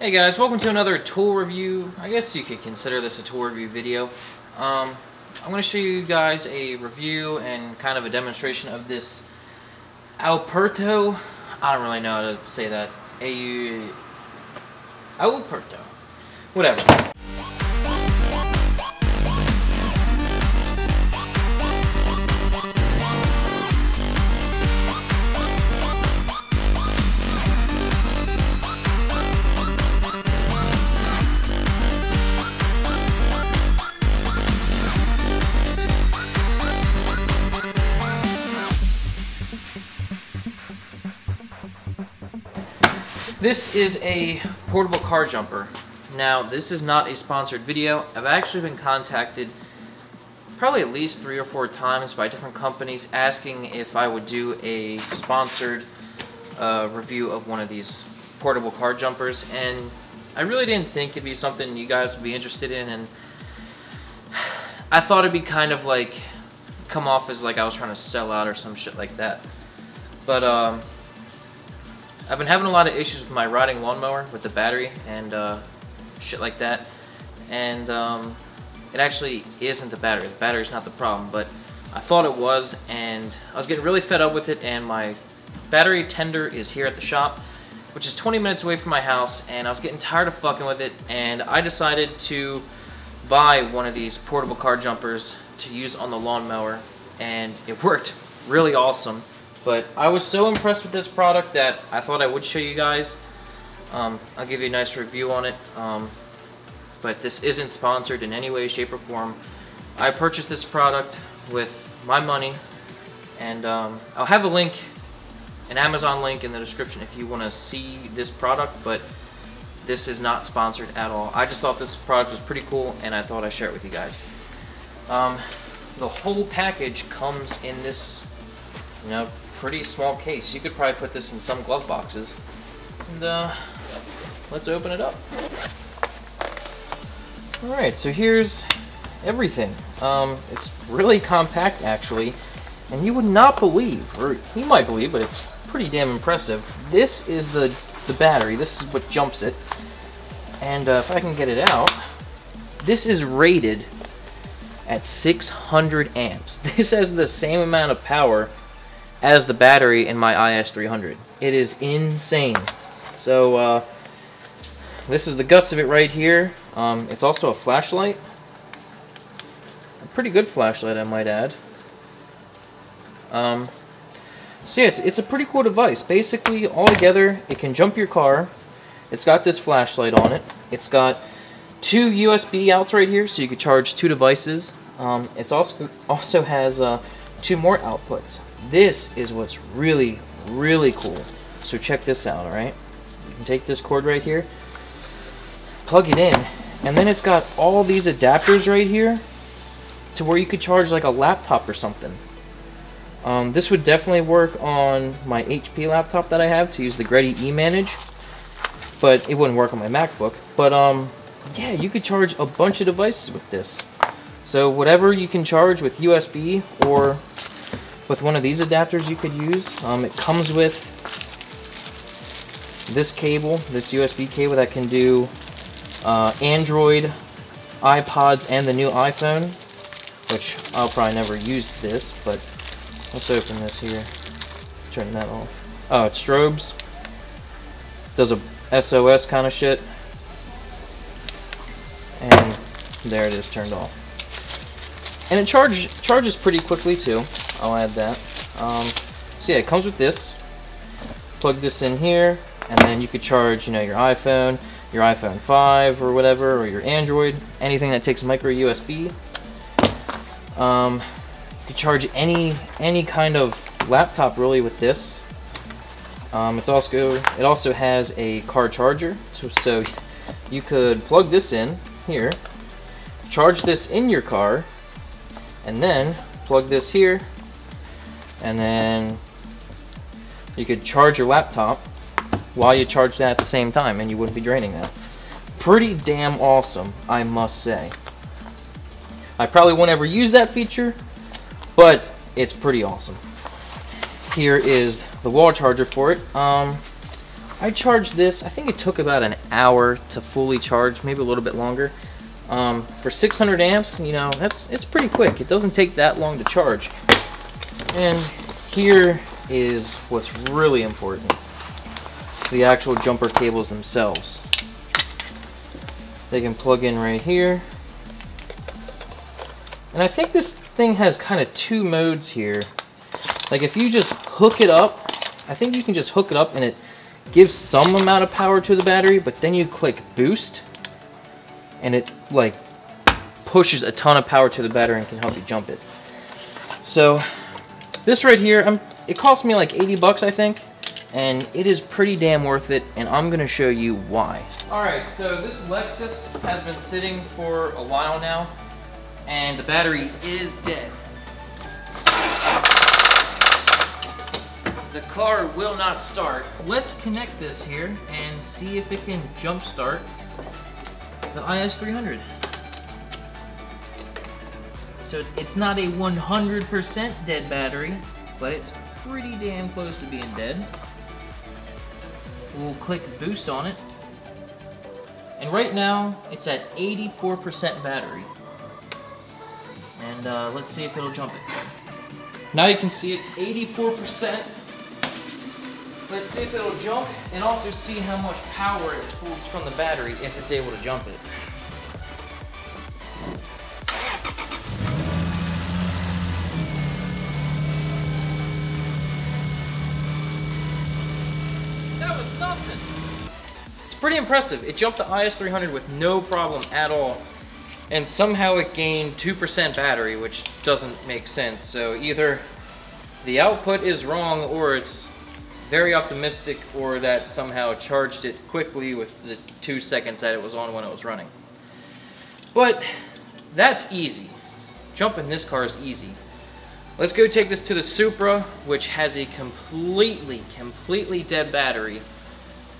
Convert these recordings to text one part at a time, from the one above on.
Hey guys, welcome to another tool review. I guess you could consider this a tool review video. Um, I'm going to show you guys a review and kind of a demonstration of this Alperto. I don't really know how to say that. A Alperto. Whatever. This is a portable car jumper. Now, this is not a sponsored video. I've actually been contacted probably at least three or four times by different companies asking if I would do a sponsored uh, review of one of these portable car jumpers. And I really didn't think it'd be something you guys would be interested in. And I thought it'd be kind of like, come off as like I was trying to sell out or some shit like that. But, um, I've been having a lot of issues with my riding lawnmower with the battery and uh, shit like that. And um, it actually isn't the battery. The battery's not the problem, but I thought it was and I was getting really fed up with it and my battery tender is here at the shop which is 20 minutes away from my house and I was getting tired of fucking with it and I decided to buy one of these portable car jumpers to use on the lawnmower and it worked really awesome. But I was so impressed with this product that I thought I would show you guys. Um, I'll give you a nice review on it. Um, but this isn't sponsored in any way, shape, or form. I purchased this product with my money. And um, I'll have a link, an Amazon link in the description if you want to see this product. But this is not sponsored at all. I just thought this product was pretty cool and I thought I'd share it with you guys. Um, the whole package comes in this, you know, pretty small case. You could probably put this in some glove boxes. And uh, let's open it up. Alright, so here's everything. Um, it's really compact actually, and you would not believe, or you might believe, but it's pretty damn impressive. This is the, the battery, this is what jumps it. And uh, if I can get it out, this is rated at 600 amps. This has the same amount of power as the battery in my IS300. It is insane. So uh, this is the guts of it right here. Um, it's also a flashlight. A pretty good flashlight, I might add. Um, so yeah, it's, it's a pretty cool device. Basically, all together, it can jump your car. It's got this flashlight on it. It's got two USB outs right here, so you can charge two devices. Um, it's also also has uh, two more outputs. This is what's really, really cool. So check this out, alright? You can take this cord right here, plug it in, and then it's got all these adapters right here to where you could charge like a laptop or something. Um, this would definitely work on my HP laptop that I have to use the GReddy eManage, but it wouldn't work on my MacBook. But um, yeah, you could charge a bunch of devices with this. So whatever you can charge with USB or with one of these adapters you could use. Um, it comes with this cable, this USB cable that can do uh, Android, iPods, and the new iPhone, which I'll probably never use this, but let's open this here. Turn that off. Oh, it strobes. Does a SOS kind of shit. And there it is turned off. And it charge, charges pretty quickly too. I'll add that. Um, so yeah, it comes with this. Plug this in here, and then you could charge, you know, your iPhone, your iPhone 5 or whatever, or your Android, anything that takes micro USB. Um, you could charge any any kind of laptop really with this. Um, it's also it also has a car charger, so, so you could plug this in here, charge this in your car, and then plug this here and then you could charge your laptop while you charge that at the same time and you wouldn't be draining that. Pretty damn awesome, I must say. I probably won't ever use that feature, but it's pretty awesome. Here is the wall charger for it. Um, I charged this, I think it took about an hour to fully charge, maybe a little bit longer. Um, for 600 amps, you know, that's it's pretty quick. It doesn't take that long to charge. And here is what's really important. The actual jumper cables themselves. They can plug in right here. And I think this thing has kind of two modes here. Like if you just hook it up, I think you can just hook it up and it gives some amount of power to the battery, but then you click boost and it like pushes a ton of power to the battery and can help you jump it. So this right here, I'm, it cost me like 80 bucks, I think, and it is pretty damn worth it, and I'm gonna show you why. All right, so this Lexus has been sitting for a while now, and the battery is dead. The car will not start. Let's connect this here and see if it can jump start the IS300. So it's not a 100% dead battery, but it's pretty damn close to being dead. We'll click boost on it. And right now, it's at 84% battery. And uh, let's see if it'll jump it. Now you can see it, 84%. Let's see if it'll jump and also see how much power it pulls from the battery if it's able to jump it. That was nothing. It's pretty impressive. It jumped the IS300 with no problem at all. And somehow it gained 2% battery, which doesn't make sense. So either the output is wrong or it's very optimistic or that somehow charged it quickly with the two seconds that it was on when it was running. But that's easy. Jumping this car is easy. Let's go take this to the Supra, which has a completely, completely dead battery.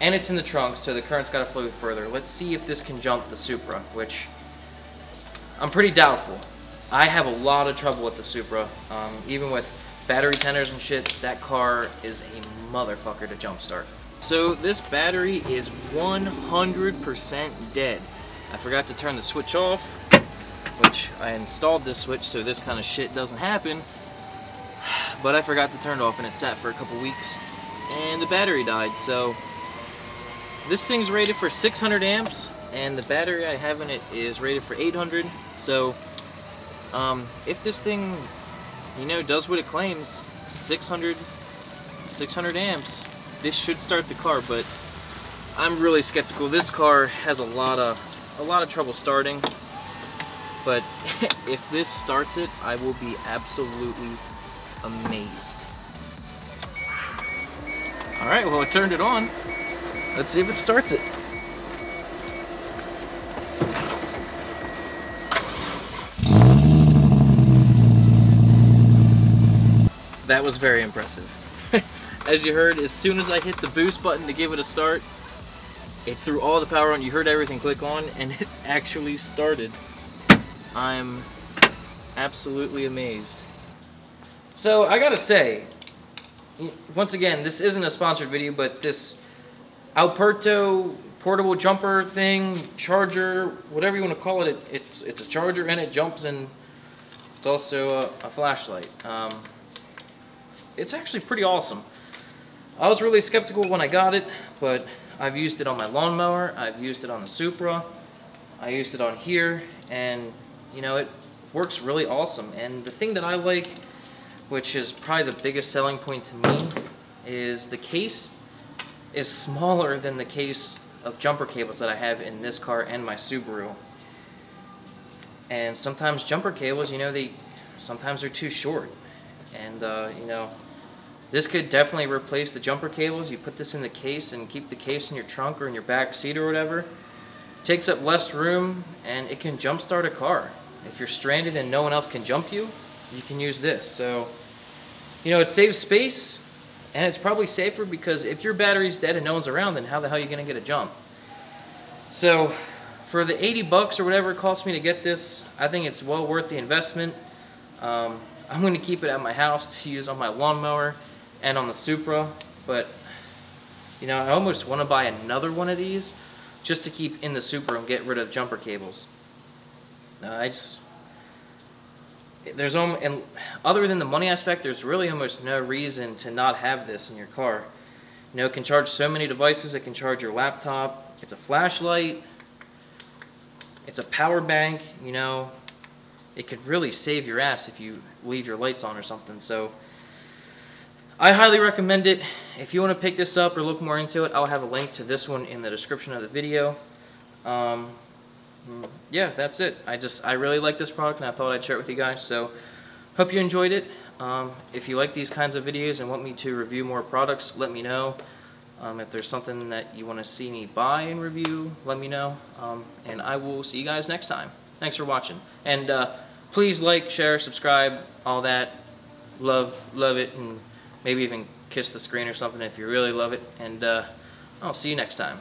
And it's in the trunk, so the current's got to flow further. Let's see if this can jump the Supra, which I'm pretty doubtful. I have a lot of trouble with the Supra. Um, even with battery tenders and shit, that car is a motherfucker to jumpstart. So this battery is 100% dead. I forgot to turn the switch off, which I installed this switch so this kind of shit doesn't happen. But I forgot to turn it off and it sat for a couple weeks and the battery died. So this thing's rated for 600 amps and the battery I have in it is rated for 800. So um, if this thing you know, does what it claims, 600, 600 amps, this should start the car, but I'm really skeptical. This car has a lot of, a lot of trouble starting, but if this starts it, I will be absolutely amazed. All right, well, I turned it on. Let's see if it starts it. That was very impressive. as you heard, as soon as I hit the boost button to give it a start, it threw all the power on, you heard everything click on, and it actually started. I'm absolutely amazed. So I gotta say, once again, this isn't a sponsored video, but this Alperto portable jumper thing, charger, whatever you want to call it, it it's, it's a charger and it jumps and it's also a, a flashlight. Um, it's actually pretty awesome. I was really skeptical when I got it, but I've used it on my lawnmower, I've used it on the Supra, I used it on here, and you know, it works really awesome. And the thing that I like, which is probably the biggest selling point to me, is the case is smaller than the case of jumper cables that I have in this car and my Subaru. And sometimes jumper cables, you know, they sometimes they're too short. And, uh, you know, this could definitely replace the jumper cables. You put this in the case and keep the case in your trunk or in your back seat or whatever. Takes up less room and it can jumpstart a car. If you're stranded and no one else can jump you, you can use this. So, you know, it saves space and it's probably safer because if your battery's dead and no one's around, then how the hell are you gonna get a jump? So, for the 80 bucks or whatever it cost me to get this, I think it's well worth the investment. Um, I'm gonna keep it at my house to use on my lawnmower and on the Supra, but You know, I almost want to buy another one of these just to keep in the Supra and get rid of jumper cables. No, I just there's almost, and other than the money aspect, there's really almost no reason to not have this in your car. You know, it can charge so many devices. It can charge your laptop. It's a flashlight. It's a power bank. You know, it could really save your ass if you leave your lights on or something. So I highly recommend it. If you want to pick this up or look more into it, I'll have a link to this one in the description of the video. Um, yeah, that's it. I just, I really like this product and I thought I'd share it with you guys. So hope you enjoyed it. Um, if you like these kinds of videos and want me to review more products, let me know. Um, if there's something that you want to see me buy and review, let me know. Um, and I will see you guys next time. Thanks for watching. And uh, please like, share, subscribe, all that. Love, love it, and maybe even kiss the screen or something if you really love it. And uh, I'll see you next time.